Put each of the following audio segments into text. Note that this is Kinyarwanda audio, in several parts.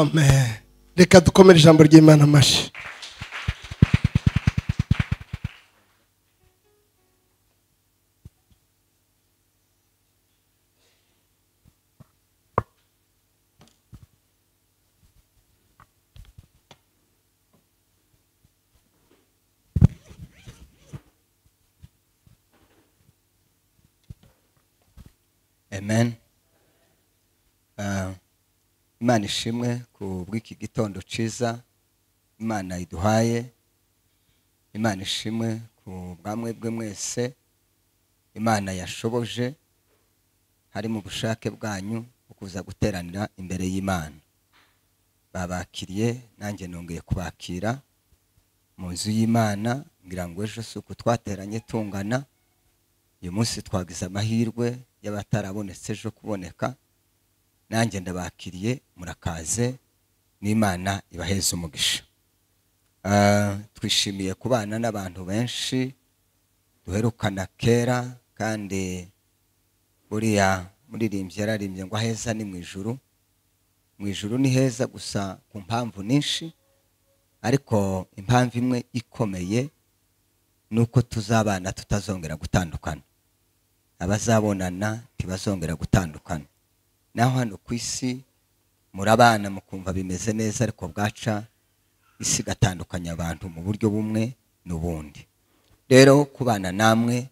amen. Reka dukomere ijambo ry'imana amashyi amen. Ah, imana ishimwe ku bw'iki gitondo cyiza imana iduhaye imana ishimwe ku bwamwe bwe mwese imana yashoboje hari mu bushake bwanyu bwo kuza guteranira imbere y'imana. Babakiriye nanjye nongeye kubakira mu nzu y'imana ngira ngo ejo si uku twateranye tungana uyu munsi twagize amahirwe y'abatarabonetse ejo kuboneka nanjye ndabakiriye murakaze n'imana ibaheze umugisha. Ah, twishimiye kubana n'abantu benshi duherukana kera kandi buriya muririmbyi yararimbye ngo aheza ni mu ijuru. Mu ijuru ni heza gusa ku mpamvu nyinshi ariko impamvu imwe ikomeye ni uko tuzabana tutazongera gutandukana. Abazabonana ntibazongera gutandukana. Naho hano ku isi murabana mukumva bimeze neza ariko bwaca isi igatandukanya abantu mu buryo bumwe n'ubundi. Rero kubana namwe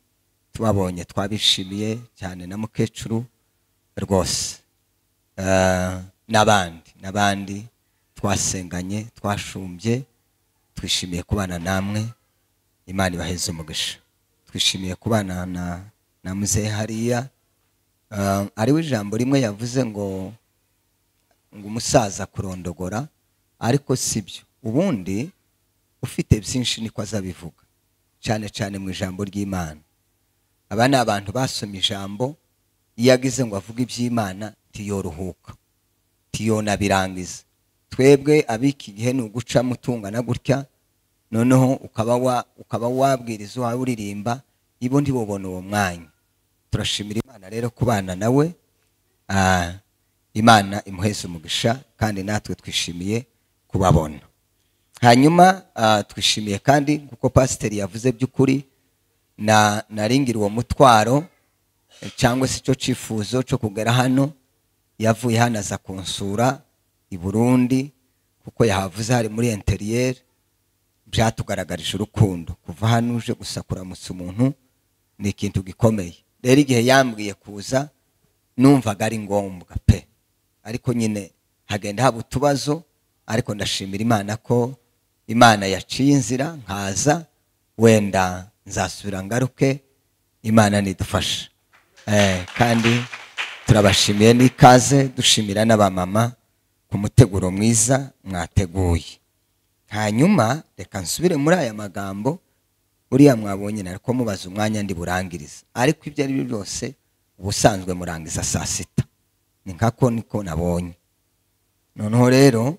tubabonye twabishimiye cyane na mukecuru rwose. Ah, n'abandi n'abandi twasenganye twashumbye twishimiye kubana namwe imana ibaheze umugisha twishimiye kubana na na muzehe hariya Ah, hariho ijambo rimwe yavuze ngo ngo umusaza kurondogora ariko si byo ubundi ufite byinshi niko azabivuga cyane cyane mu ijambo ry'imana. Aba ni abantu basomye ijambo iyo agize ngo avuge iby'imana ntiyorohuka ntiyonabirangiza twebwe ab'iki gihe ni ugucamo utungana gutya noneho ukaba wabwiriza uwawe uririmba ibo ntibubone uwo mwanya. Turashimira imana rero kubana nawe Ah, imana imuheze umugisha kandi natwe twishimiye kubabona. Hanyuma ah, twishimiye kandi kuko pasiteri yavuze by'ukuri na naringira uwo mutwaro cyangwa se icyo cyifuzo cyo kugera hano yavuye hano aza kunsura i burundi kuko yahavuze hari muri interiyeri byatugaragarije urukundo. Kuva hano uje gusa kuramutsa umuntu ni ikintu gikomeye. Rero igihe yambwiye kuza numvaga ari ngombwa pe. Ariko nyine hagenda haba utubazo ariko ndashimira imana ko imana yaciye inzira nkaza wenda nzasubira ngaruke imana nidufasha Eh, kandi turabashimiye n'ikaze dushimira n'abamama ku muteguro mwiza mwateguye. Hanyuma reka nsubire muri aya magambo buriya mwabonye nari ko mubaza umwanya ndi burangiriza ariko ibyo ari byo byose ubusanzwe murangiza saa sita. Ni nkako niko nabonye. Noneho rero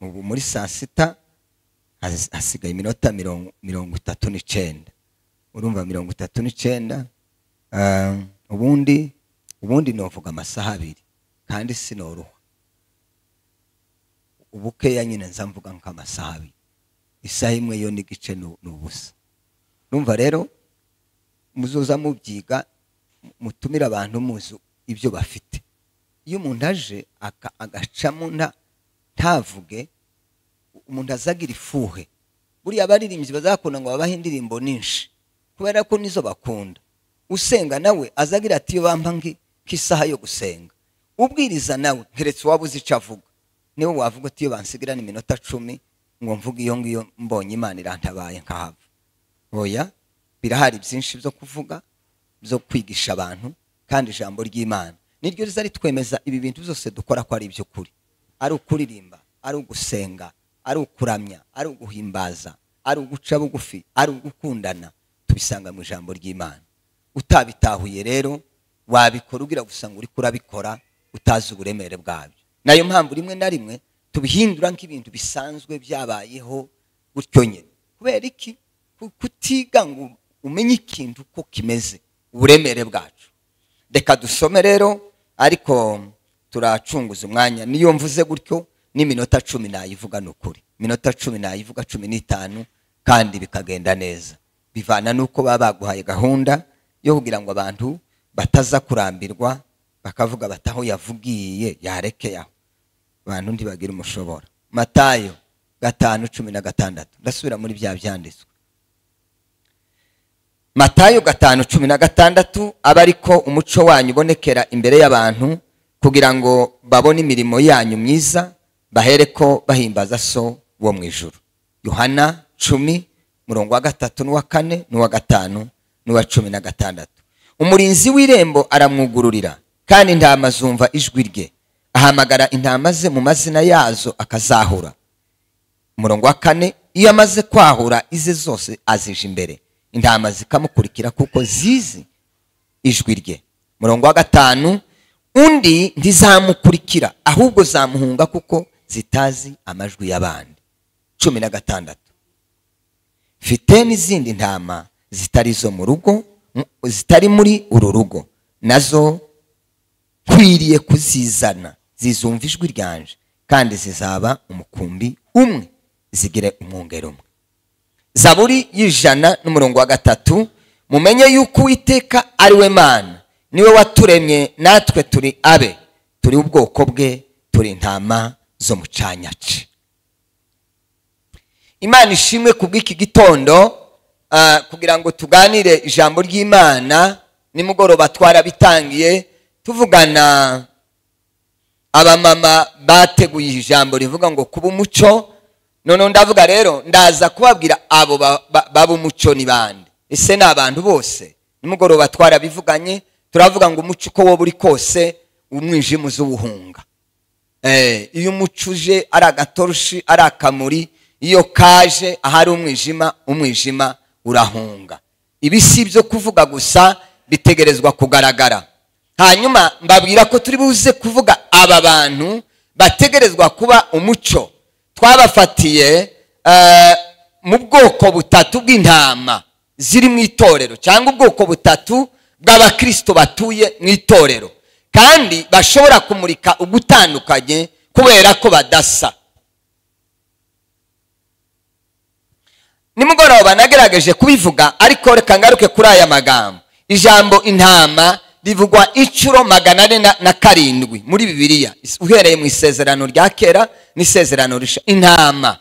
ubu muri saa sita hasi- hasigaye iminota mirongo itatu n'icyenda urumva mirongo itatu n'icyenda ah, ubundi ubundi novuga amasaha abiri kandi sinoroha ubukeya nyine nza mvuga nk'amasaha abiri. Isaha imwe yo n'igice ni ni ubusa. Numva rero muzoza mubyiga mutumire abantu muzi ibyo bafite. Iyo umuntu aje agacamo nta- ntavuge umuntu azagira ifuhe. Buriya abaririmbyi bazakunda ngo babahe indirimbo nyinshi kubera ko nizo bakunda. Usenga nawe azagira ati iyo bampa nki- nk'isaha yo gusenga. Ubwiriza nawe nkeretse waba uzi icyo avuga. Niwe wavuga ati iyo bansigirana iminota cumi ngo mvuge iyo ngiyo mbonye imana irantabaye nkahava. Oya birahari byinshi byo kuvuga byo kwigisha abantu kandi ijambo ry'imana. Niryo riza ritwemeza ibi bintu byose dukora ko ari iby'ukuri. Ari ukuririmba ari ugusenga ari ukuramya ari uguhimbaza ari uguca bugufi ari ugukundana. Tubisanga mu ijambo ry'imana. Utabitahuye rero wabikora ugira gusa ngo uriko urabikora utazi uburemere bwabyo. Nayo mpamvu rimwe na rimwe tubihindura nk'ibintu bisanzwe byabayeho gutyo nyine kubera iki? Kutiga ngo umenye ikintu uko kimeze uburemere bwacu. Reka dusome rero ariko turacunguza umwanya. Niyo mvuze gutyo n'iminota cumi nayivuga ni ukuri. Iminota cumi nayivuga cumi n'itanu kandi bikagenda neza. Bivana n'uko baba baguhaye gahunda yo kugira ngo abantu bataza kurambirwa bakavuga bati aho yavugiye yarekeye aho abantu ntibagire umushobora. Matayo gatanu cumi na gatandatu. Ndasubira muri bya byanditswe matayo gatanu cumi na gatandatu aba ariko umuco wanyu ubonekera imbere y'abantu kugira ngo babone imirimo yanyu myiza bahere ko bahimbaza so wo mu ijuru yohana cumi murongo wa gatatu n'uwa kane n'uwa gatanu n'uwa cumi na gatandatu. Umurinzi w'irembo aramwugururira kandi intama zumva ijwi rye. Ahamagara intama ze mu mazina yazo akazahura. Umurongo wa kane iyo amaze kwahura ize zose azije imbere. Intama zikamukurikira kuko zizi ijwi rye. Umurongo wa gatanu undi ntizamukurikira ahubwo zamuhunga kuko zitazi amajwi y'abandi. Cumi na gatandatu. Mfite n'izindi ntama zitari zo mu rugo zitari muri uru rugo na zo nkwiriye kuzizana. Zizumva ijwi ryanje kandi zizaba umukumbi umwe zigire umwungero umwe. Zaburi y'ijana n'umurongo wa gatatu mumenye yuko uwiteka ari we mana. Niwe waturemye natwe turi abe. Turi ubwoko bwe turi intama zo mu canyaci imana ishimwe ku bw'iki gitondo kugira ngo tuganire ijambo ry'imana nimugoroba twarabitangiye tuvugana abamama bateguye ijambo rivuga ngo kuba umuco noneho ndavuga rero ndaza kubabwira abo baba umuco ni bande ese ni abantu bose? Nimugoroba twarabivuganye turavuga ngo umuco uko wowe uri kose umwijima uza uwuhunga. Iyo umuco uje ari agatoroshi ari akamuri iyo kaje ahari umwijima umwijima urahunga. Ibi si ibyo kuvuga gusa bitegerezwa kugaragara. Hanyuma mbabwira ko turi buze kuvuga aba bantu bategerezwa kuba umuco. Twabafatiye mu bwoko butatu bw'intama ziri mu itorero cyangwa ubwoko butatu bw'abakirisito batuye mu itorero. Kandi bashobora kumurika ugutandukanye kubera ko badasa. Nimugoroba nagerageje kubivuga ariko reka ngaruke kuri aya magambo. Ijambo intama rivugwa inshuro magana ane na karindwi muri bibiliya. Uhereye mu isezerano rya kera n'isezerano risha intama.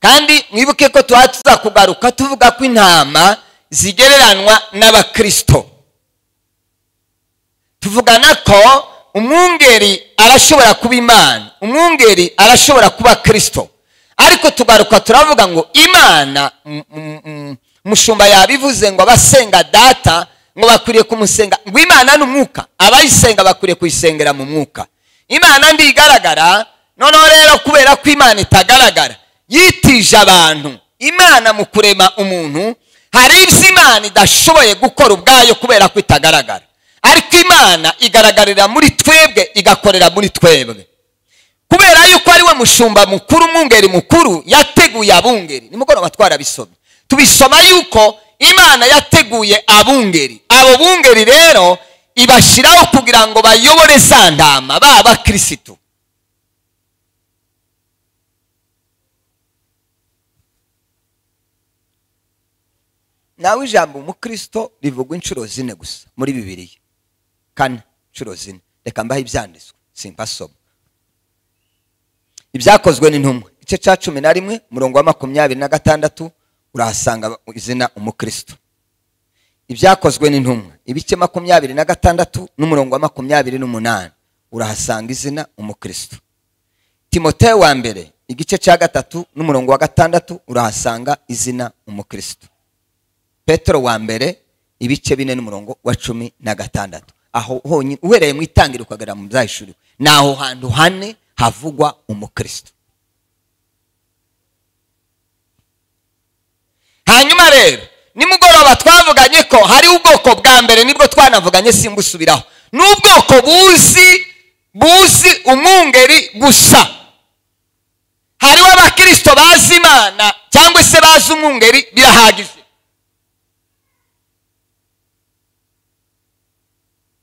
Kandi mwibuke ko tuba tuzakugaruka tuvuga ko intama zigereranywa n'abakirisito tuvugana ko umwungeri arashobora kuba imana umwungeri arashobora kuba kirisito ariko tugaruka turavuga ngo imana mushumba yabivuze ngo abasenga data ngo bakwiriye kumusenga. Ngo imana ni umwuka. Abayisenga bakwiriye kuyisengera mu mwuka. Imana ndigaragara noneho rero kubera ko imana itagaragara yitije abantu. Imana mu kurema umuntu hari ibyo imana idashoboye gukora ubwayo kubera ko itagaragara. Ariko imana igaragarira muri twebwe igakorera muri twebwe. Kubera yuko ari we mushumba mukuru umwungeri mukuru yateguye abungeri. Nimugoroba twarabisomye tubisoma yuko imana yateguye abungeri. Abo bungeri rero ibashyiraho kugira ngo bayobore za ntama baba bakirisitu nawe ijambo umukristo rivugwa inshuro zine gusa muri bibiriya kane inshuro zine. Reka mbahe ibyanditswe simpasoma ibyakozwe n'intumwa igice cya cumi na rimwe umurongo wa makumyabiri na gatandatu urahasanga izina umukristo. Ibyakozwe n'intumwa ibice makumyabiri na gatandatu n'umurongo wa makumyabiri n'umunani urahasanga izina umukristo. Timoteyo wa mbere igice cya gatatu n'umurongo wa gatandatu urahasanga izina umukristo. Petero wa mbere ibice bine n'umurongo wa cumi na gatandatu aho honyine uhereye mu itangira ukagera mu byahishuriwe ni aho hantu hane havugwa umukristo. Hanyuma rero nimugoroba twavuganye ko hari ubwoko bwa mbere ni bwo twanavuganye simbusubiraho. Ni ubwoko buzi buzi umwungeri gusa. Hariho abakirisito bazi imana cyangwa se bazi umwungeri birahagije.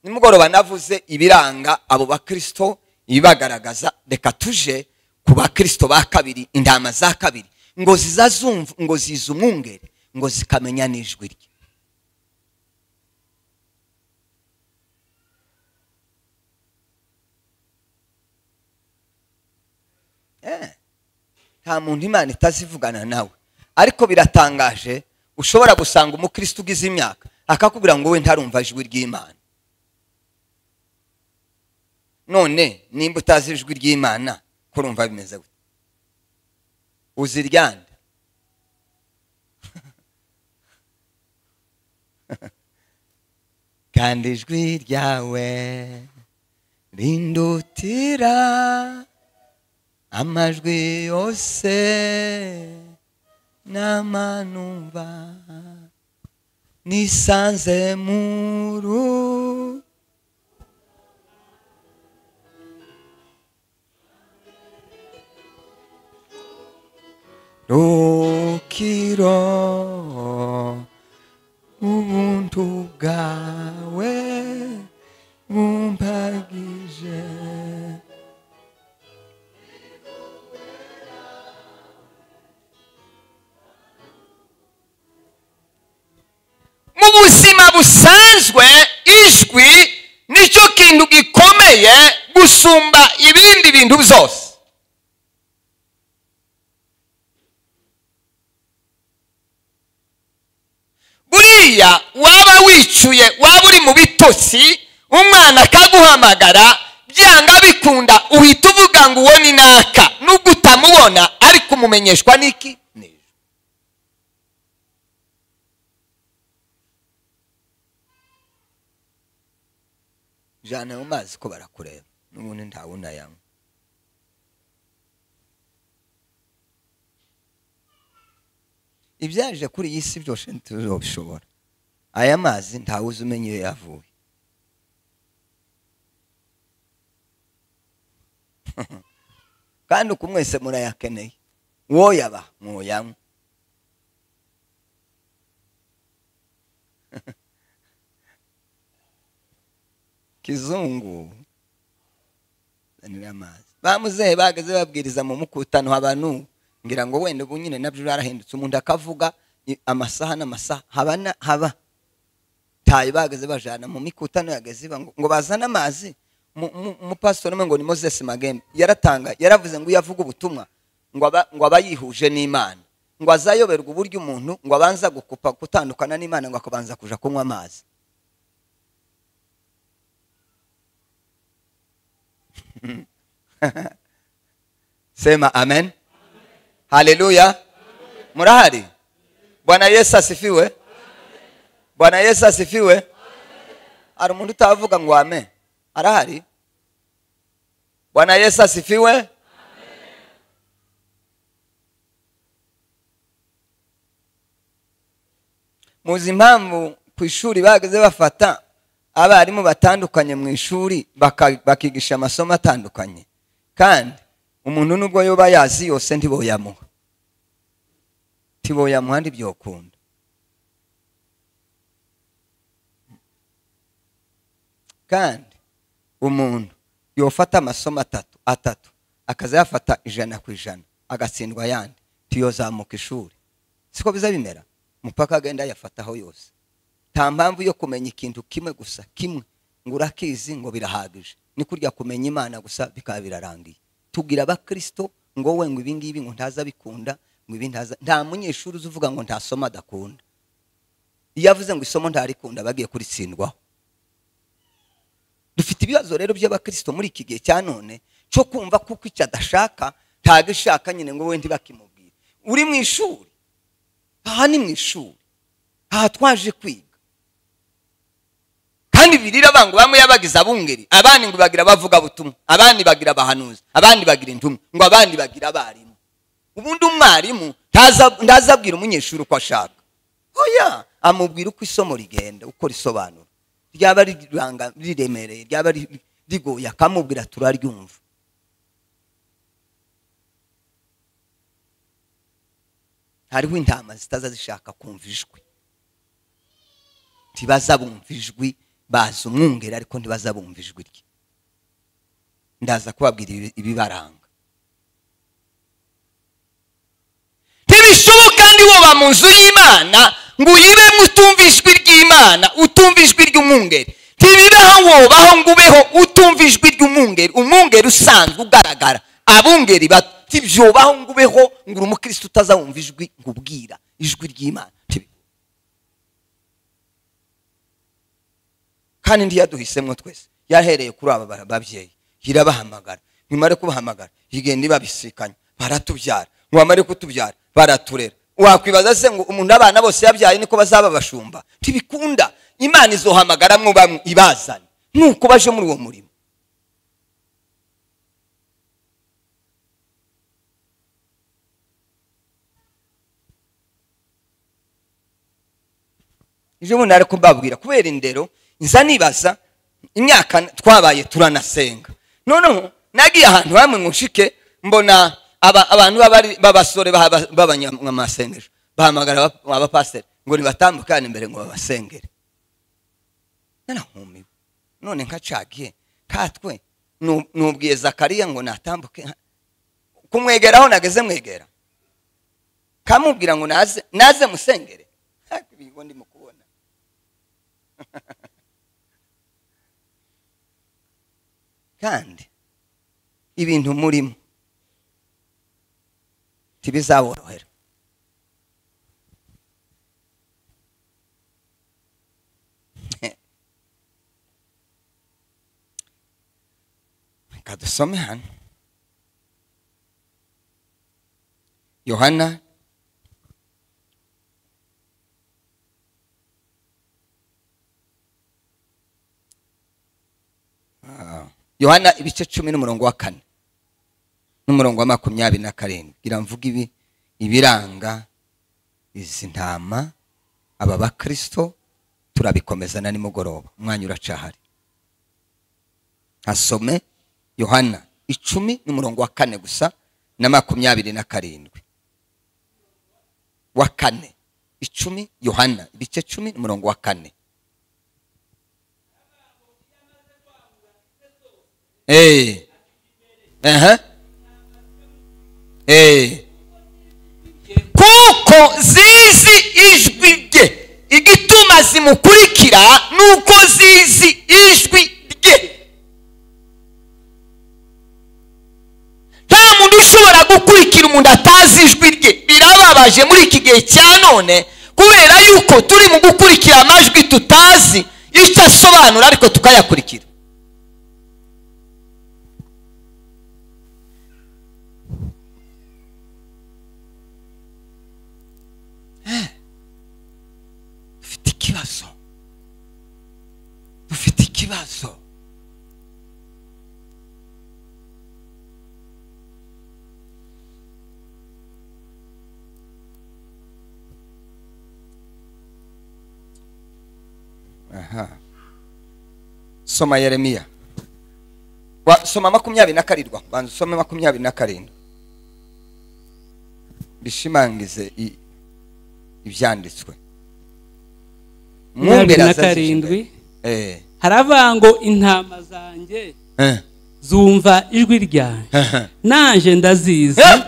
Nimugoroba navuze ibiranga abo bakirisito ibibagaragaza. Reka tuje ku bakirisito ba kabiri intama za kabiri. Ngo zizazumva ngo umwungere ngo zikamenya n'ijwi rye Eh, nta muntu imana itazivugana nawe. Ariko biratangaje ushobora gusanga umukristo ugize imyaka akakubwira ngo we ntarumva ijwi ry'imana. None nimba utazi ijwi ry'imana kurumva bimeze uziryanda kandi ijwi ryawe rindutira amajwi yose n'amanumva. Nisanze muru rukiro ubuntu bwawe bumpagije mu buzima busanzwe ijwi nicyo kintu gikomeye gusumba ibindi bintu byose buriya waba wicuye waba uri mu bitotsi umwana akaguhamagara byanga bikunda uhita uvuga ngo uwo ni naka nubwo utamubona ariko umumenyeshwa n'iki jana mu mazi ko barakureba n'ubundi ntawe unayanywa ibyaje kuri iyi si byose ntituzobishobora. Aya mazi ntawe uzi umenya iyo yavuye. Kandi uko mwese murayakeneye woyaba mwoyanywa. Kizungu zanira amazi. Bamuzehe bageze babwiriza mu mukutano abantu ngira ngo wenda ubu nyine na byo byarahindutse umuntu akavuga amasaha n'amasaha. Haba haba. Tayi bageze bajana mu mikutano iba ngo bazane amazi. Mu- mu- umupasitori umwe ngo ni moses magembe. Yaratanga yaravuze ngo iyo avuga ubutumwa ngo aba yihuje n'imana. Ngo azayoberwa uburyo umuntu ngo abanza gukupa gutandukana n'imana ngo akabanza kuja kunywa amazi. Sema amen. Haleluya murahari? Bwana yesu asifiwe. Bwana yesu asifiwe. Hari umuntu utavuga ngo amen? Arahari? Bwana yesu asifiwe. Muzi impamvu ku ishuri bageze bafata abarimu batandukanye mu ishuri bakigisha amasomo atandukanye. Kandi umuntu nubwo yoba yazi yose ntiboyamuha. Ntiboyamuha ntibyokunda. Kandi umuntu yofata amasomo atatu atatu akazayafata ijana ku ijana agatsindwa ayandi tiyozamuka ishuri. Siko biza bimera? Mupaka agenda ayafataho yose. Nta mpamvu yo kumenya ikintu kimwe gusa kimwe. Ngo urakizi ngo birahagije. Ni kurya kumenya imana gusa bikaba birarangiye. Tubwira abakirisito ngo we ngo ibingibi ngo ntaza bikunda ngo ibi ntaza nta munyeshuri uzi uvuga ngo nta somo adakunda. Iyo avuze ngo isomo ntarikunda bagiye kuritsindwaho dufite ibibazo rero by'abakirisito muri iki gihe cya none cyo kumva kuko icyo adashaka ntabwo ishaka nyine ngo we ntibakimubwire. Uri mu ishuri. Aha ni mu ishuri. Aha twaje kwiga. Kandi birira bangu bamwe yabagize abungeri. Abandi ngo bagira abavuga butumwa abandi bagira abahanuzi. Abandi bagira intumwa. Ngo abandi bagira abarimu. Ubundi umwarimu ntaza- ntazabwira umunyeshuri uko ashaka. Oya! Amubwira uko isomo rigenda uko risobanura. Ryaba riremereye ryaba ri- rigoye akamubwira turaryumva hariho intama zitaza zishaka kumva ijwi. Ntibaza bumva ijwi bazi umwungeri ariko ntibaza bumva ijwi rye. Ndaza kubabwira ibi- ibibaranga. Ntibishoboka kandi woba mu nzu y'imana ngo uyibemo utumva ijwi ry'imana utumva ijwi ry'umwungeri ntibibaho wobaho ngo ubeho utumva ijwi ry'umwungeri umwungeri usanzwe ugaragara. Abungeri bato. Ntibyobaho ngo ubeho ngo uri umukristo utazawumva ijwi ngo ubwira ijwi ry'imana. Kandi ntiyaduhisemo twese. Yahereye kuri aba babyeyi. Irabahamagara nyuma yo kubahamagara igenda ibabisikanya. Baratubyara. Ngo bamare kutubyara baraturera. Wakwibaza se ngo umuntu abana bose yabyaye niko bazaba abashumba? Ntibikunda. Imana izohamagaramo bamwe ibazane. Nuko baje muri uwo murimo. Ejo bundi ariko mbabwira kubera indero nza nibaza imyaka twabaye turanasenga. Noneho nagiye ahantu hamwe ngo nshike mbona abantu b'abasore b'aba- b'abanyamasengesho bahamagara aba- abapasiteri ngo nibatambukane imbere ngo babasengere. Narahumiwe none nkacagiye. Katwe nu- nubwiye zakariya ngo natambuke kumwegeraho nageze mwegera. Kamubwira ngo naze naze musengere. Ibigo ndimo kubona. Kandi ibintu murimo. Ntibizaborohera reka dusome hano yohana Ah, yohana ibice cumi n'umurongo wa kane n'umurongo wa makumyabiri na karindwi. Gira mvuga ibi ibiranga izi ntama aba bakristo turabikomeza na nimugoroba. Umwanya uracahari. Hasome yohana icumi n'umurongo wa kane gusa na makumyabiri na karindwi. Wa kane. Icumi yohana ibice cumi n'umurongo wa kane. Eh. Aha. Eh. kuko zizi ijwi rye. Igituma zimukurikira nuko zizi ijwi rye. Nta muntu ushobora gukurikira umuntu atazi ijwi rye. Birababaje muri iki gihe cya none kubera yuko turi mu gukurikira amajwi tutazi icyo asobanura ariko tukayakurikira. Ikibazo. Dufite ikibazo. Aha. Soma yeremiya soma makumyabiri na karindwi. Banza usome makumyabiri na karindwi. Bishimangize ibyanditswe makumyabiri na Mwumvira karindwi. Eh, haravuga ngo intama zanjye eh, zumva ijwi ryanjye eh, nanje ndazizi eh.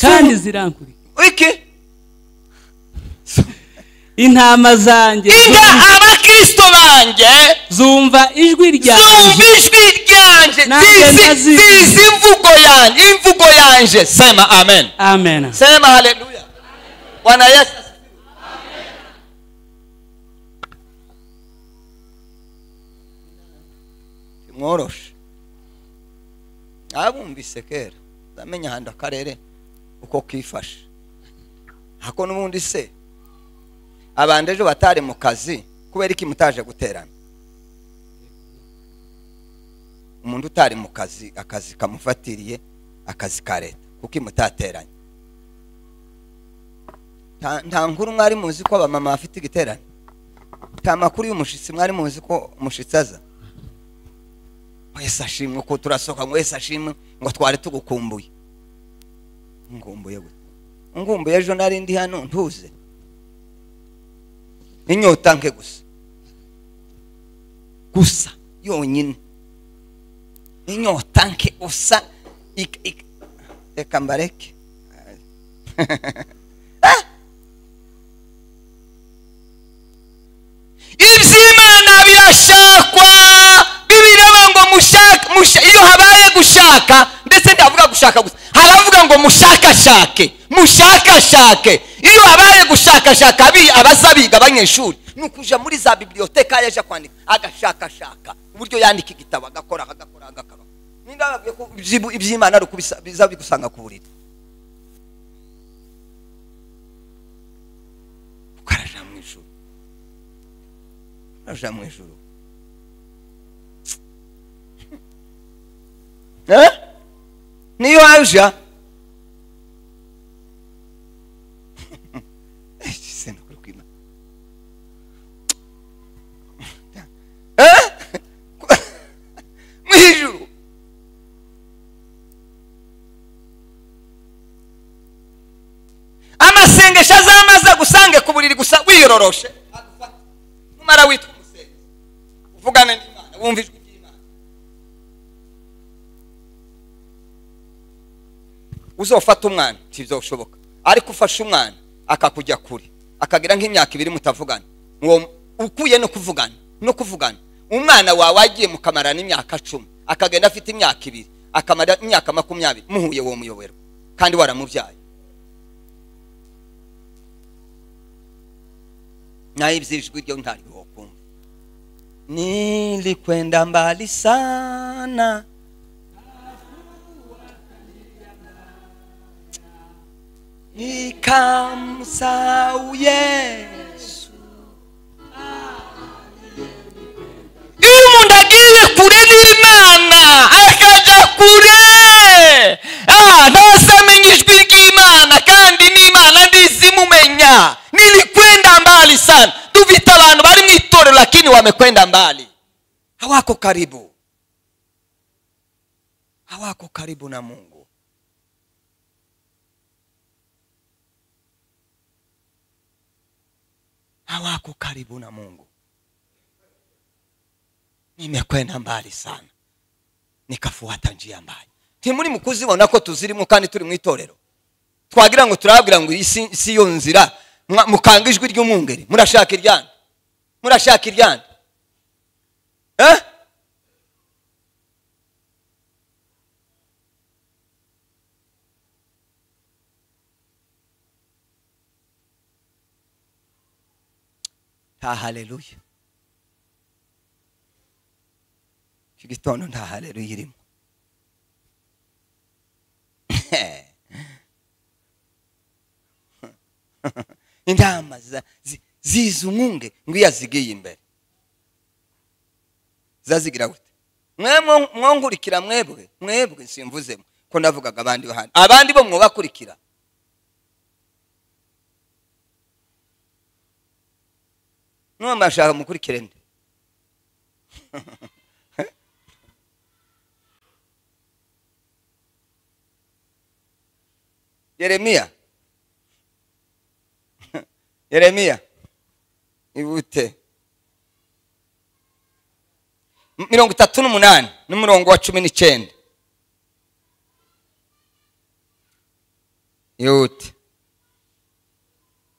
kandi zirankurikira iki intama zanjye inda zumva- abakristo banjye zumva ijwi zumva ryanjye ijwi ryanje. Nanjye zizi ndazizi. zizi imvugo yanjye imvugo yanje. Sema amen. Amen. Sema haleluya. Bwana yesu asifiwe. Mworoshe abumvise kera ndamenya ahandi akarere uko kifashe. Ako n'ubundi se? Abantu ejo batari mu kazi kubera iki mutaje guterana? Umuntu utari mu kazi akazi kamufatiriye akazi ka leta kuko imutateranye. Nta- nkuru mwari muzi ko abamama bafite igiterane? Nta makuru y'umushitsi mwari muzi ko umushitsi aza? Wese ashimwe ko turasohoka ngo wese ashimwe ngo twari tugukumbuye ngumbuye gute ngumbuye ejo nari ndi hano ntuze. Inyota nke gusa. Gusa yonyine. Inyota nke usa reka mbareke. Ah! iby'imana birashakwa mushaka musha- iyo habaye gushaka ndetse ndavuga gushaka gusa haravuga ngo mushakashake mushakashake. Iyo habaye gushakashaka shaka abaza biga abanyeshuri ni ukuja muri za bibiliyoteka yaje kwandika agashakashaka uburyo yandika igitabo agakora agakora agakora. Ninde wababwiye ko ibyi- iby'imana ari ukubisa- biza bigusanga ku buriri. Ukaraja mu ijuru. Ukaraja mu ijuru Hã? New Hampshire. amasengesho az'amazi agusange ku buriri gusa wiyororoshe numara wita umusenzi uvugane n'imana wumva ijwi uzofata umwana ntibizoshoboka ariko ufashe umwana akakujya kure. Akagira nk'imyaka ibiri mutavugana. Uwo ukuye no kuvugana no kuvugana. Umwana wawe agiye mukamarana imyaka cumi akagenda afite imyaka ibiri akamara imyaka makumyabiri muhuye uwo muyoboro kandi waramubyaye. Naye ibyijwi ryo ntaryo kumva nilikwenda mbali sana. Nikamsahau yesu. Iyo umuntu agiye kure n'imana akajya kure ah, ijwi ry'imana kandi n'imana ndizimumenya nilikwenda mbali sana. Tuvita abantu bari mu itorero lakini wamekwenda mbali. Hawako karibu. Hawako karibu na mungu hawako karibu na mungu. Nimekwenda mbali sana. Nikafuata njia mbali ntimuri mu kuzibona ko tuzirimo kandi turi mu itorero twagira ngo turabwira ngo isi si yo nzira. Mukanga ijwi ry'umwungeri murashaka iryana murashaka iryande eh? Nta haleluya iki gitondo nta haleluya irimo intama za- zi- ziza umwunge ngo iyo azigiye imbere. Zazigira gute? Mwonkurikira mwebwe mwebwe simvuzemo ko navugaga abandi bahandi. Abandi bo mwobakurikira none bashaka mukurikire nde yeremiya yeremiya ibute mirongo itatu n'umunani. N'umurongo wa cumi n'icyenda yute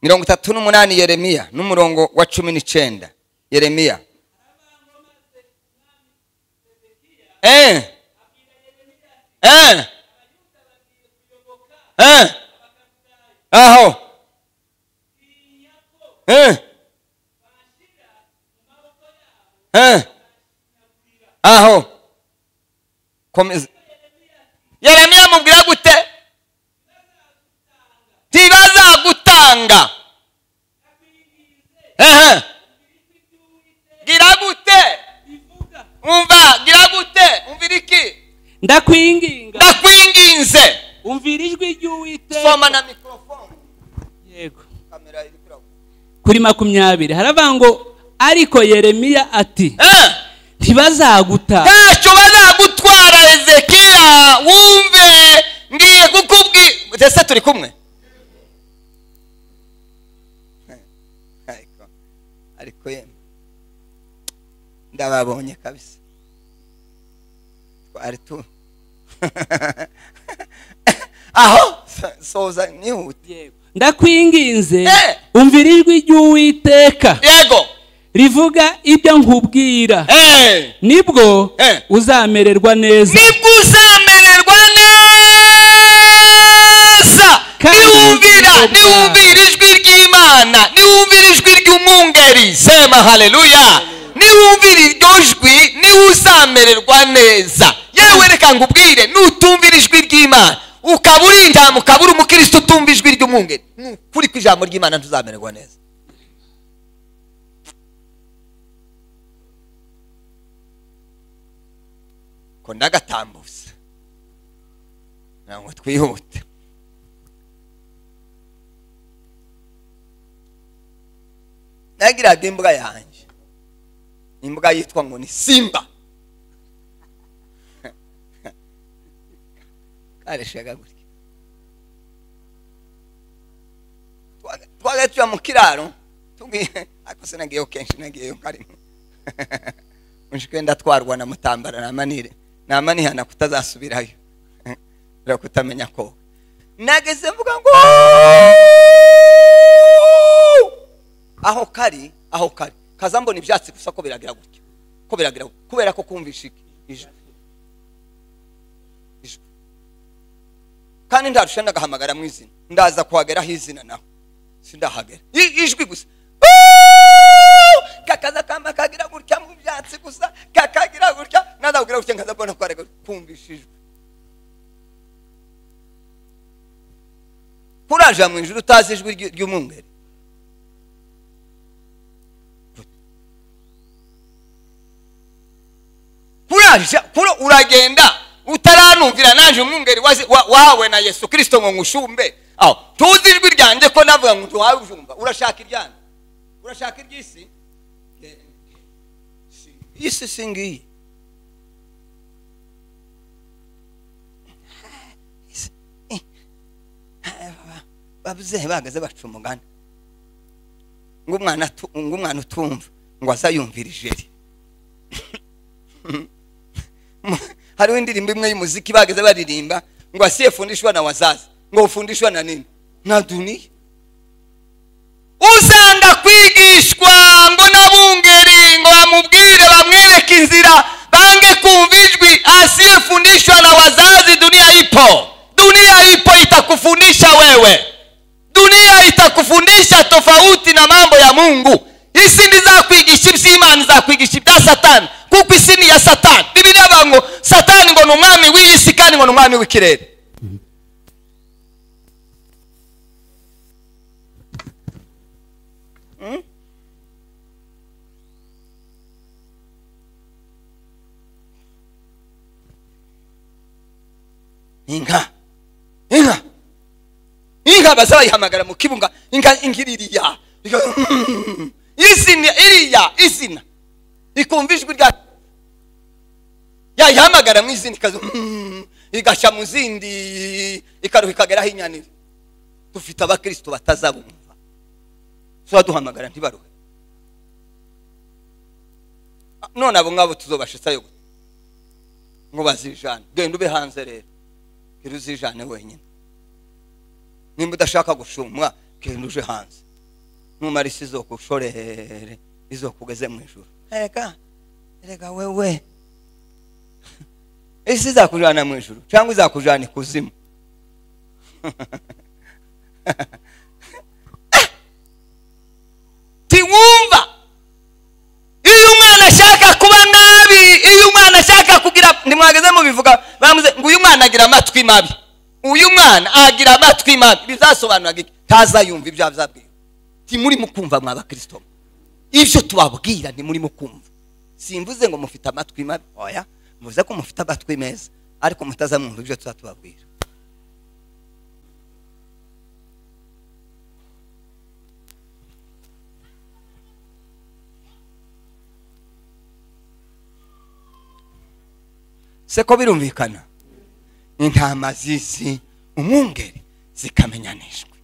mirongo itatu n'umunani yeremiya n'umurongo wa cumi n'icyenda yeremiya. Eh. Eh. Eh. Aho. Aho. Komeza yeremiya mubwira gute ehe. Gira gute umva gira gute umvira iki? Ndakwinginga. Ndakwinginze. Umvira ijwi ry'uwiteka. Soma na mikorofone yego. Kamera iri kuri makumyabiri. Haravuga ngo ariko yeremiya ati Eh, ntibazaguta ntacyo bazagutwara ezekiya wumve ngiye kukubwira ndetse turi kumwe ariko ariko yemwe ndababonye kabisa. Twari tu. Aho! Soza nihute. Yego. ndakwinginze. Eh. umvira ijwi ry'uwiteka. Yego! Rivuga ibyo nkubwira. Eh. nibwo Eh. uzamererwa neza. Nibwo uzamererwa neza. Niwumvira niwumvira ijwi ry'imana niwumvira ijwi ry'umwungeri. Sema haleluya niwumvira iryo jwi ni we uzamererwa neza. Yewe reka ngubwire nutumvira ijwi ry'imana. Ukaba uri intama ukaba uri umukristo utumva ijwi ry'umwungeri. Ni ukuri ko ijambo ry'imana ntuzamererwa neza. Ko ndagatambutse ntabwo twihute. Nagiraga imbwa yanjye imbwa yitwa ngo ni simba. Kareshaga gutya. Twaga- twaga tuya mu kiraro tubwiye ariko sinagiyeyo kenshi nagiyeyo karimo unshike ndatwarwa na mutambara na manire. Namanihana kutazasubirayo. Kutamenya koga nageze mvuga ngo aho kari aho kari kaza mbona ibyatsi gusa ko biragira gutya? Ko biragira kubera ko kumvisha ijwi. Ijwi. Kandi ndarusha ndagahamagara mu izina. Ndaza kuhageraho izina naho. Sindahagera. Ijwi gusa. Kakaza kamba kagira gutya mu byatsi gusa. Kakagira gutya. Nadabwira gutya nkaza mbona ko arega kumvisha ijwi. Kuraja mu ijuru utazi ijwi ry- ry'umwungeri kuraja kura uragenda utaranumvira naje umwungeri wazi- wa- wahawe na yesu kirisito ngo ngushumbe. Aho tuzi ijwi ryanjye ko navuga ngo ntiwawe ujumva urashaka iryana urashaka iry'isi isi? Si ngiyi. Babyeyi bahagaze baca umugani. Ngo umwana utumva ngo azayumvira ijeri. hariho indirimbo imwe y'umuziki bageze baririmba ngo asiyefundishwa na wazazi ngo ufundishwa na nini? Na dunia uzanga kwigishwa ngo n'abungeri ngo bamubwire bamwereke inzira bange kumva ijwi asiyefundishwa na wazazi dunia ipo. Dunia ipo itakufundisha wewe. Dunia itakufundisha tofauti na mambo ya mungu. Isi ndizakwigisha iby'imana izakwigisha ibya satani kuko isi ni iya satani. Bibiliya bavuga ngo satani ngo ni umwami w'iyi si kandi ngo ni umwami w'ikirere? Inka inka inka baza bayihamagara mu kibuga inka ingiririya. Izina iriya izina ikumva ijwi rya yayihamagara mu izina ikaza igashya mu zindi ikaruha ikageraho inyanira dufite abakristo batazabumva. Tuba duhamagara ntibaruhe. None abo ngabo tuzobashitsayo gute ngo bazijane. Genda ube hanze rero. Genda uzijane wenyine. Nimba udashaka gushumwa genda uje hanze. Numara isi izokushorere izokugeze mu ijuru. Erega erega wewe. Isi izakujana mwijuru changu izakujana kuzimu. Tiwumva iyo umwana ashaka kuba nabi iyo umwana ashaka kugira ntimwageze mubivuga bamuze ngo uyu mwana agira amatwi mabi. Uyu mwana agira amatwi mabi. Bizasobanuraga iki ntazayumva ibyo azabwira ntimuri mukumva mwa bakristo. Ibyo tubabwira ntimuri mukumva simvuze ngo mufite amatwi mabi. Oya muvuze ko mufite abatwi meza ariko mutazamwumva ibyo tuba tubabwira se ko birumvikana? Intama z'isi umwungeri zikamenyanishwa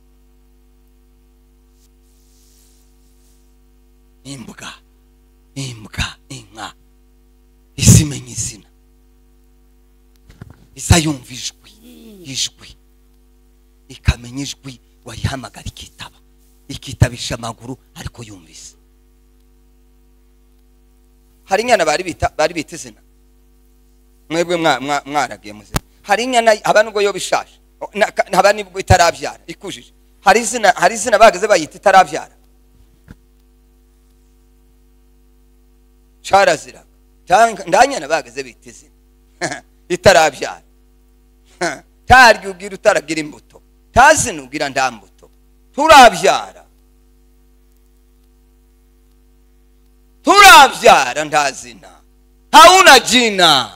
imbwa imbwa inka isi imenya izina iza yumva ijwi ijwi. Ikamenya ijwi wayihamagara ikitaba ikitabisha amaguru ariko yumvise. Hari inyana bari bita bari bita izina? Mwebwe mwa- mwa- mwaragiye muzima hari inyana haba nubwo yo bishaje haba itarabyara ikujije. Hari izina hari izina bayita itarabyara? Ndanyana nda bageze bita izina. Itarabyara ntaryo ubwira utaragira imbuto. Ntazina ubwira nta mbuto. Turabyara turabyara ntazina hauna jina.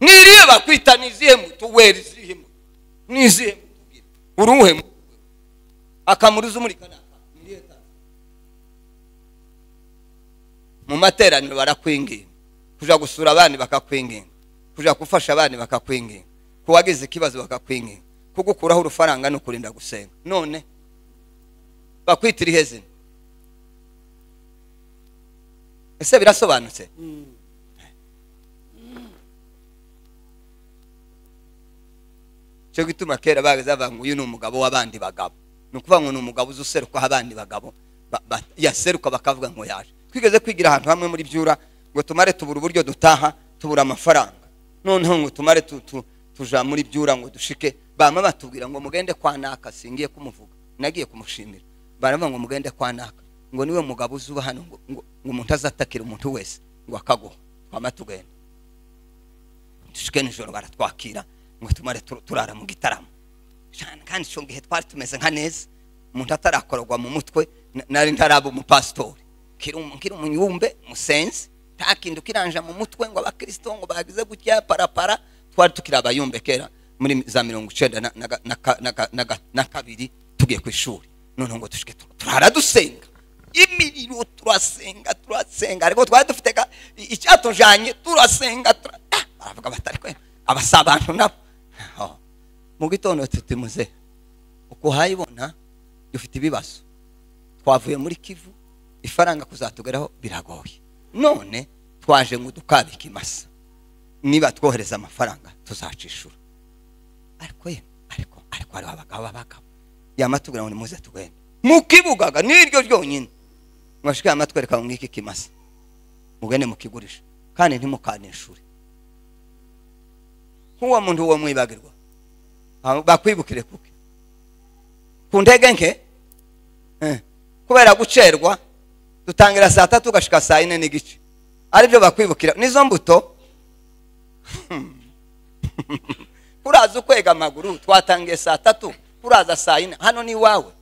Niriye bakwita nizihe mbuto wera izihe mbuto? Nizihe mbuto ugira? Uruhe mbuto? Akamuriza umurika naka niriye taka mu materaniro barakwinginga kuja gusura abandi bakakwinginga kuja gufasha abandi bakakwinginga. Kuwagize ikibazo bakakwinginga. Kugukuraho urufaranga no kurinda gusenga. None bakwitira ihe zina ese birasobanutse? Cyo gituma kera bageze bavuga ngo uyu ni umugabo w'abandi bagabo. Ni ukuvuga ngo ni umugabo uzi userukaho abandi bagabo ba- ba- yaseruka bakavuga ngo yaje. Twigeze kwigira ahantu hamwe muri byura ngo tumare tubura uburyo dutaha tubura amafaranga. Noneho ngo tumare tu- tu- tuja muri byura ngo dushike. Bama batubwira ngo mugende kwa naka singiye kumuvuga. Nagiye kumushimira. Baravuga ngo mugende kwa naka. Ngo ni we mugabo uzuba hano ngo umuntu azatakira umuntu wese. Ngo akaguha. Twama tugenda dushike nijoro baratwakira ngo tumare tur- turara mu gitaramo. Kandi icyo gihe twari tumeze nka neza. Umuntu atarakororwa mu mutwe na- nari ntaraba umupasitori kiri umu- kiri umunyumbe musenzi nta kintu kiranja mu mutwe ngo abakristo ngo bagize gutya parapara twari tukiri abayumbe kera muri za mirongo icenda na- kabiri tugiye ku ishuri. Noneho ngo dushike tu- turara dusenga imiriro turasenga turasenga. Ariko twari dufite icyatujanye turasenga tura- Ah, baravuga batari kwe abasa abantu nabo. Oh. mu gitondo tuti muze uko hayibona dufite ibibazo. Twavuye muri kivu ifaranga kuzatugeraho biragoye none. Twaje ngo dukabike imasa. Niba twohereza amafaranga tuzacishura. Ariko ye ariko ariko hariho abagabo b'abagabo. Yamatubwira ngo nimuze tugende. Mukibugaga niryo ryonyine. Mwashikaye amatwereka ngo ngiki kimasa. Mugende mukigurisha kandi ntimukanishure. Nk'uwo muntu uwo mwibagirwa. Bakwibukire kuke. Ku ndege nke? Eh, kubera gucerwa dutangira saa tatu ugashika saa yine n'igice. Aribyo bakwibukira. Nizo mbuto? Kuraza ukwega amaguru twatangiye saa tatu kuraza saa yine. Hano ni iwawe.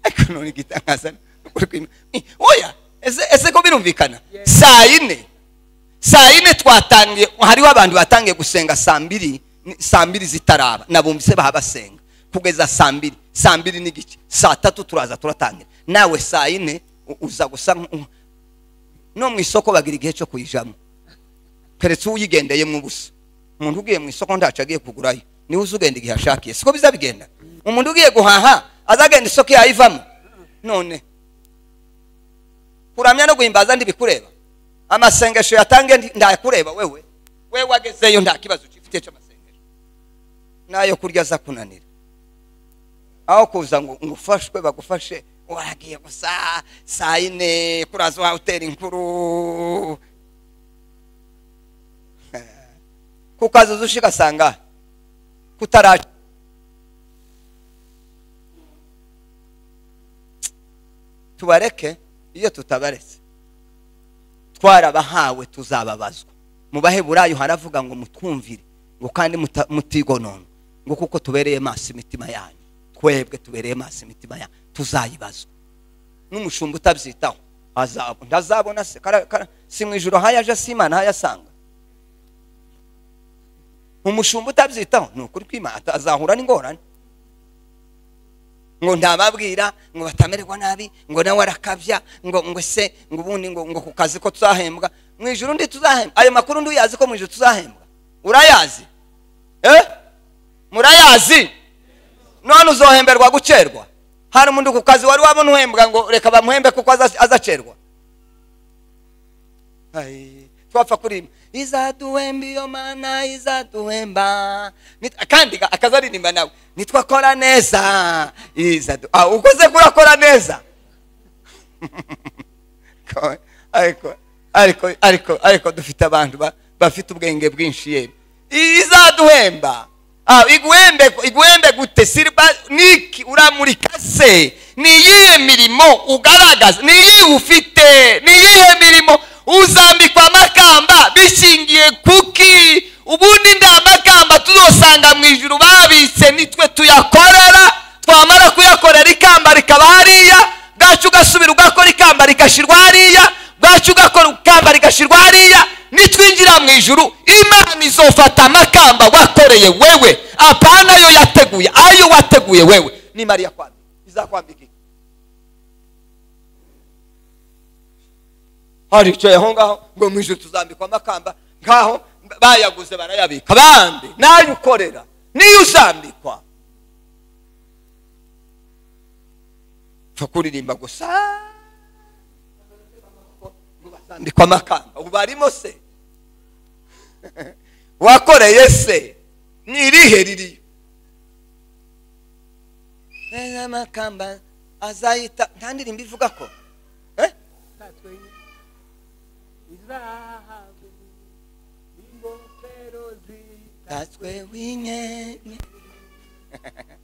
Ariko none igitangaza nukuri kwima- Eh, oya ese ese ko birumvikana? Saa yine. Saa yine twatangiye hariho abantu batangiye gusenga saa mbiri saa mbiri zitaraba. Nabumvise baha basenga kugeza saa mbiri. Saa mbiri n'igice saa tatu turaza turatangira. Nawe saa yine uza gusa no mu isoko bagira igihe cyo kuyijamo. Keretse uyigendeyemo ubusa umuntu ugiye mu isoko ntacu agiye kugurayo. Niwe uzi ugenda igihe ashakiye. Siko biza bigenda umuntu ugiye guhaha azagenda isoko yayivamo. None kuramya no guhimbaza ndibikureba amasengesho yatange ndayakureba wewe. Wewe wagezeyo nta kibazo ufite cy'amasengesho nayo kurya aza kunanira aho kuza ngo ngufashwe bagufashe waragiye gusa saa yine kuraza wa utera inkuru kukaza kazi uzi ugasanga kutaraje tubareke iyo tutabaretse twarabahawe tuzababazwa mu baheburayo haravuga ngo mutwumvire ngo kandi mutigononwa ngo kuko tubereye maso imitima yanyu twebwe tubereye maso imitima ya tuzayibazwa n'umushumba utabyitaho. Azabona. Ntazabona se. Si mu ijoro hayaje si imana hayasanga umushumba utabyitaho ni ukuri kw'imana. Azahura n'ingorane. Ngo ntababwira ngo batamererwa nabi ngo nawe arakabya ngo ngo se ngo ubundi ngo ngo ku kazi ko tuzahembwa. Mu ijoro undi tuzahembwa. Ayo makuru undi uyazi ko mu ijoro tuzahembwa. Urayazi? Eh? Murayazi none uzohemberwa gucerwa. Hari umuntu ku kazi wari wabona uhembwa ngo reka bamuhembe kuko aza- azacerwa. Twapfa kuririmba izaduhemba iyo mana izaduhemba kandi akazaririmba nawe. Nitwakora neza. Ah, ukoze kurakora neza. Ariko ariko ariko ariko dufite abantu bafite ubwenge bwinshi yewe izaduhemba iguhembe iguhembe gute? Siriba niki? Uramurika se? Ni iyihe mirimo ugaragaza? Ni iyihe ufite? Ni iyihe mirimo? Uzambikwa amakamba? Bishingiye kuki ubundi nda makamba tuzosanga mu ijuru babitse? Nitwe tuyakorera? Twamara kuyakorera ikamba rikaba hariya? Bwacu ugasubira ugakora ikamba rigashirwa hariya? Bwacu ugakora ikamba rigashirwa hariya? Nitwinjira mu ijuru. Imana izofata amakamba wakoreye wewe. Apana yo yateguye ayo wateguye wewe. Ni mariya kwambika izakwambika iki? Haricaye aho ngaho? Ngo mu ijuru tuzambikwa amakamba. Nkaho bayaguze barayabika. Abandi nayo ukorera niyo uzambikwa. Pfa kuririmba gusa. Ngo bazambikwa amakamba. Ubu barimo se wakoreye se ni irihe ririyo neza amakamba azahita nta ndirimbo ivuga ko? Eh? tatswe w'inyenye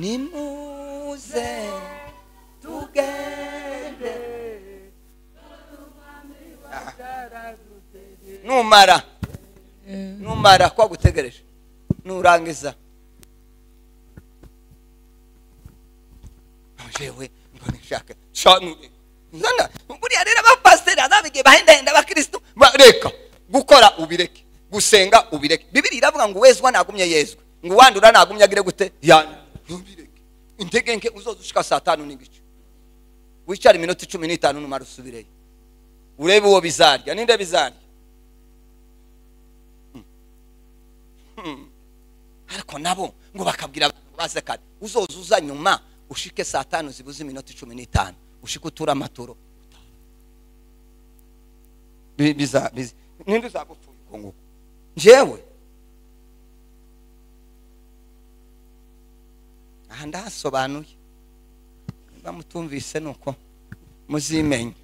nimuze tugende. Numara. Numara kwa gutegereje nurangiza jewe ngo nishake shanure nzana buriya rero abapasiteri azabigiye bahendahenda abakirisitu ba- reka gukora ubireke gusenga ubireke. Bibiri iravuga ngo wezwa nagumye yezwe ngo uwandura nagumye agire gute? Yana ubireke intege nke uzoza ushika saa tanu n'igice wicara iminota cumi n'itanu numara usubireyo urebe uwo bizarya. Ninde bizarya ariko nabo ngo bakabwira abantu baze kare uzoza uza nyuma ushike saa tanu zibuze iminota icumi n'itanu. Ushike utura amaturo. Ninde uzagupfuye? Uko nguko njyewe aha ndahasobanuye. Niba mutumvise nuko muzimenye.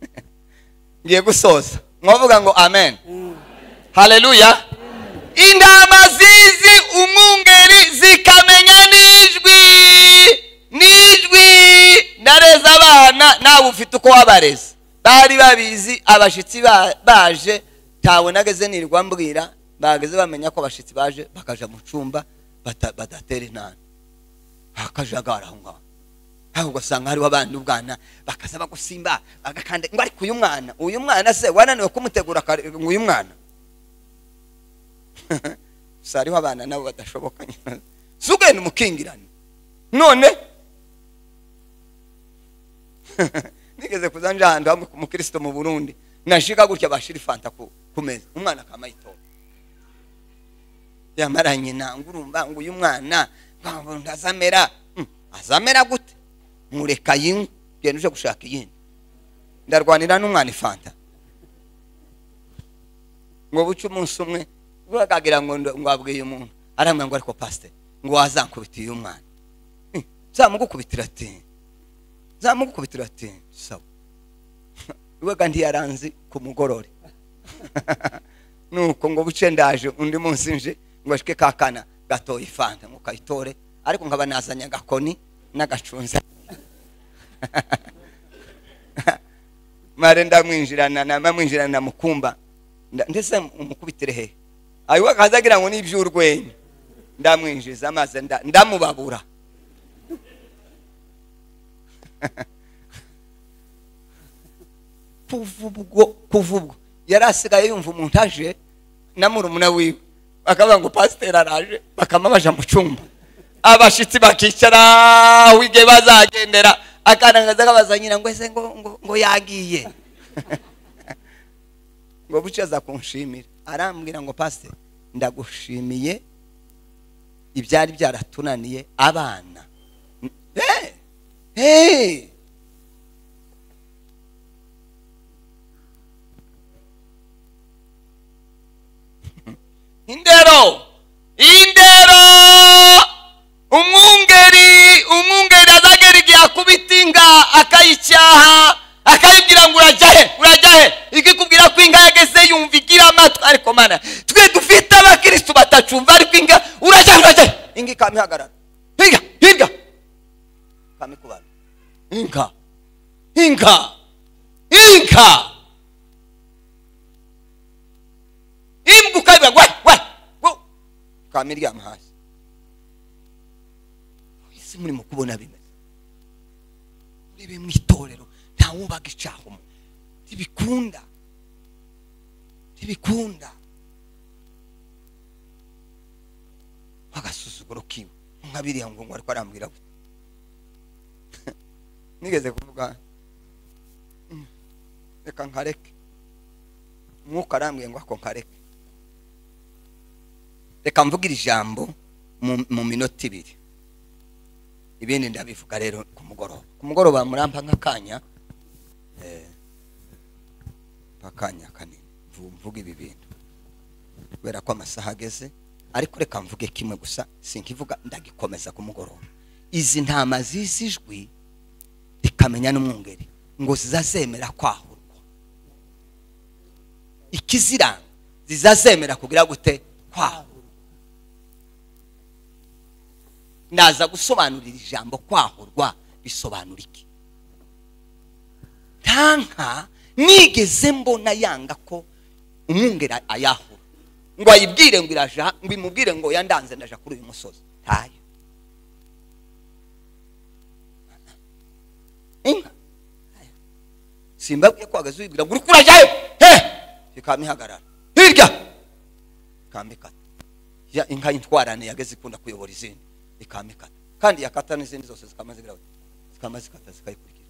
Ngiye gusoza. Mwavuga ngo amen. Haleluya intama zizi umwungeri zikamenya n'ijwi. N'ijwi. Nareze abana nawe ufite uko wabareze. Bari babizi abashyitsi ba- baje. Ntawe nageze nirwa mbwira. Bageze bamenya ko abashyitsi baje bakaja mu cyumba badatera intana hakajagara aho ngaho. Aho ugasanga hariho abandi ubwana bakaza bagusimba bagakanda ngo ariko uyu mwana uyu mwana se wananiwe kumutegura ngo uyu mwana. gusa hariho abana nabo badashoboka. Si ugenda umukingirane none? Nigeze kuza nje ahantu hamwe ku mukristo mu burundi. Nashika gutya bashira ifanta ku, meza. Umwana akamayitora yamaranye nangu urumva ngo uyu mwana ntazamera Hmm, azamera gute? Mureka yinywe. Genda uje gushaka iyindi. Ndarwanira n'umwana ifanta. Ngo buce umunsi umwe bakagira ngo ndo- ngo abwiye umuntu. Aramubwira ngo ariko pasiteri ngo wazankubitiye uyu mwana Eh, zamugukubitira ati zamugukubitira ati sawa. Wega ntiyaranzi ku mugorore. Nuko ngo buce ndaje undi munsi nje ngo ashike kakana gatoye ifanta ngo kayitore ariko nkaba nazanye agakoni n'agacunza mare ndamwinjirana namwinjirana mukumba. Ndetse umukubitire hehe ayiwe akazagira ngo ni iby'urwenya ndamwinjiza maze nda- ndamubabura. Kuva ubwo kuva ubwo yari asigaye yumva umuntu aje na murumuna wiwe. Bakavuga ngo pasiteri araje bakama baja mu cyumba. Abashitsi bakicara aho igihe bazagendera. Akarangaza kabaza nyina ngo ese ngo, ngo yagiye. Ngo buce aza kunshimira. Arambwira ngo pasiteri ndagushimiye. Ibyari byaratunaniye abana. Indero! Indero! Umwungeri umwungeri azagera igihe akubita inka akayicyaha akayibwira ngo urajya he urajya he ikikubwira ko inka yageze yumva igira amatwi ariko mana twe dufite abakirisitu batacumva ariko inka urajya he urajya he inka ikamihagarara. Hirya hirya ikamikubana inka inka inka imbwa ukabibwira ngo we we we kamiryama hasi. Isi murimo kubona bimeze urebe mu itorero ntawubaga icahumo ntibikunda. Ntibikunda agasuzuguro kiwe nka biriya ngo ariko arambwira gute nigeze kuvuga "Mm, reka nkareke umwuka arambwiye ngo ako nkareke reka mvugire ijambo mu- minota ibiri ibindi ndabivuga rero ku mugoroba ku mugoroba murampa nk'akanya akanya kanini mvuga ibi bintu. Kubera ko amasaha ageze ariko reka mvuge kimwe gusa sinkivuga ndagikomeza ku mugoroba izi ntama zizi ijwi rikamenya n'umwungeri ngo zizazemera kwahurwa. Ikiziranga zizazemera kugira gute kwahurwa. Ndaza gusobanurira ijambo kwahurwa bisobanura iki nta nka nigeze mbona yanga ko umwungeri ayahura ngo ayibwire ngo iraja ngo imubwire ngo yandanze ndaja kuri uyu musozi. Ntayo inka. Simbabwiye ko hagaze uyibwira ngo uri kurajyayo he! Ikamihagarara hirya! Ikamikata ya inka y'intwarane yageze ikunda kuyobora izindi. Ikamikata kandi yakata n'izindi zose zikama zigira gute? zikama zikata zikayikurikira.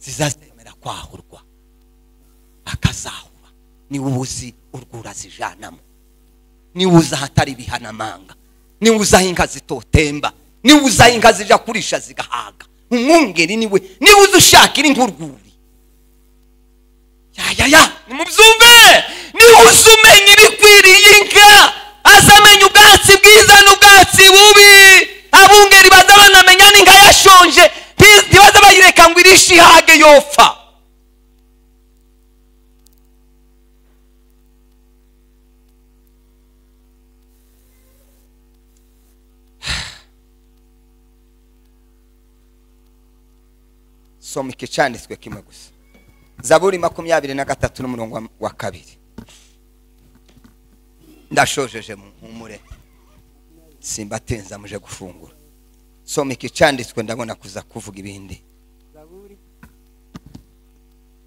Zizazemera kwahurwa. Akazahura ni we uzi urwura zijanamo ni we uzi ahatari ibihanamanga ni we uzi aho inka zitotemba. Niwe uzi aho inka zija kurisha zigahaga. Umwungeri ni we. Niwe uzi ushakira inka urwuri yayaya nimubyumve. Niwe uzi umenya ibikwiriye inka. Aza amenya ubwatsi bwiza n'ubwatsi bubi. Abungeri baza banamenya n'inka yashonje. Nti- ntibaza bayireka ngo irishe ihage yopfa. Soma iki cyanditswe kimwe gusa. Zaburi makumyabiri na gatatu n'umurongo wa- kabiri. Ndashojeje mu mpumure. Simbatenza muje gufungura. Soma iki cyanditswe ndabona kuza kuvuga ibindi.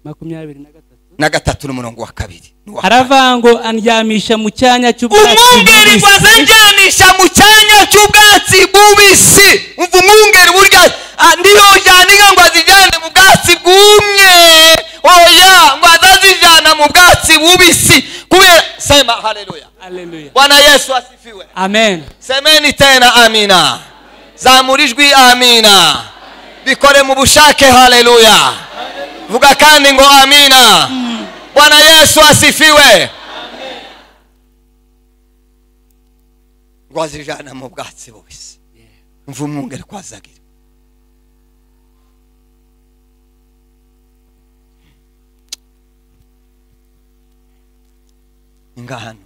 Makumyabiri na gatatu na gatatu n'umurongo wa kabiri. Aravuga ngo andyamisha mu cyanya cy'ubwatsi umwungeri ngo bubisi mu cyanya cy'ubwatsi bubisi. Umva umwungeri burya ah, ndiyojyana inka ngo azijyane mu bwatsi bwumye. Oya ngo azazijyana mu bwatsi bubisi. Kubera sema haleluya. Haleluya. bwana yesu asifiwe. Amen. Semeni tena amina. Zamura ijwi amina. Bikore mu bushake haleluya vuga kandi ngo amina. Bwana yesu asifiwe. Ngo azijana mu bwatsi bubisi. Mva umwungeri kwazagira ingahano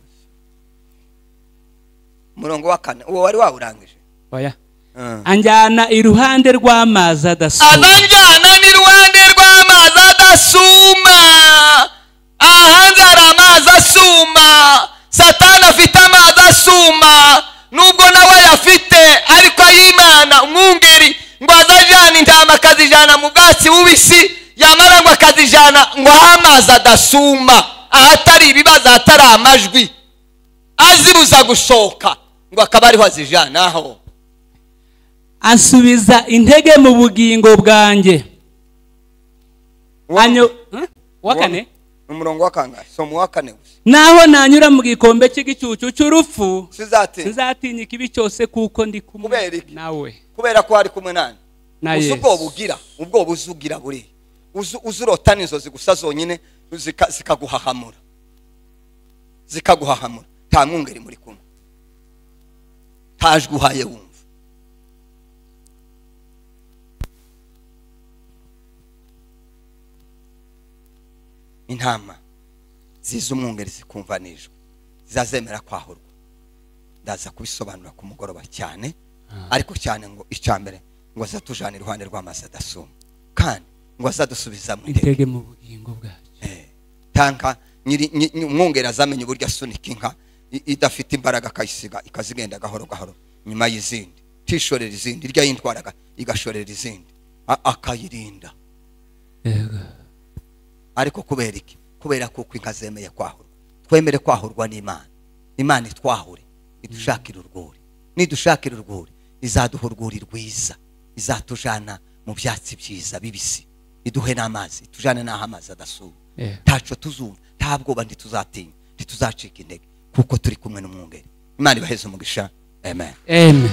umurongo wa kane. Uwo wari wawurangije? Oya. Mm. anjyana iruhande rw'amazi adasuma azanjyana n'iruhande rw'amazi adasuma aha hanze hari amazi asuma satani afite amazi asuma nubwo nawe yafite ariko ay'imana umwungeri ngo azajyana intama akazijyana mu bwatsi bubisi yamara ngo akazijyana ngo aho amazi adasuma ahatari ibibazo ahatari amajwi. Azibuza gusoka ngo akaba ariho azijyanaho. Ansubiza intege mu bugingo bwanjye anyo Huh? wa kane umurongo wa kangahe soma uwa kane gusa naho nanyura mu gikombe cy'igicucu cy'urupfu sinzatinya ikibi cyose kuko ndi kumwe nawe. Kubera ko hari kumwe nani Na uzi ubwoba ugira ubwoba uzi ugira buriya. Uzi urota n'inzozi gusa zonyine zika- zikaguhahamura. Zikaguhahamura. Nta mwungeri muri kumwe. Ntajwe uhaye wumva intama ziza umwungeri zikumva nijwe zizazemera kwahurwa. Ndaza kubisobanura ku mugoroba cyane ariko cyane ngo icya mbere ngo azatujana iruhande rw'amazi adasuma. Kandi ngo azadusubiza mu intege mu bugingo bwacu. Eh, tanka umwungeri azamenya uburyo asunika inka idafite imbaraga akayisiga ikazigenda gahoro gahoro. Nyuma y'izindi. Tishorera izindi irya yintwaraga igashorera izindi. Akayirinda. Ariko kubera iki? Kubera kuko inka zemeye kwahurwa. Twemere kwahurwa n'imana. Imana itwahure idushakire urwuri. Nidushakira urwuri izaduha urwuri rwiza. Izatujana mu byatsi byiza bibisi. Iduhe n'amazi itujane n'aho amazi adasuba Yeah. ntaco tuzumva nta bwoba ntituzatinya ntituzacika intege kuko turi kumwe n'umwungeri. Imana ibaheze umugisha. Amen. Amen